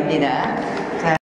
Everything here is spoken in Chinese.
diam tidak